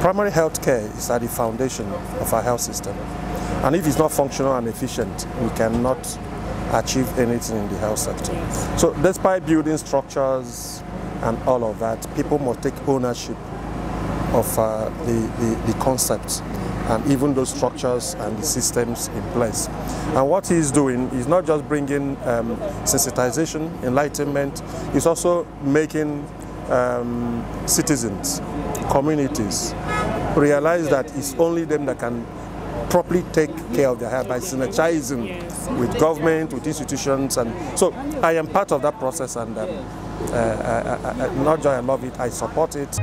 Primary health care is at the foundation of our health system. And if it's not functional and efficient, we cannot achieve anything in the health sector. So despite building structures and all of that, people must take ownership of uh, the, the, the concepts and even those structures and the systems in place. And what he's doing is not just bringing um, sensitization, enlightenment, he's also making um, citizens, communities, realize that it's only them that can properly take care of their health by synergizing yes. with government, with institutions. And so I am part of that process and um, uh, I, I, I, not just I love it, I support it.